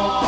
아~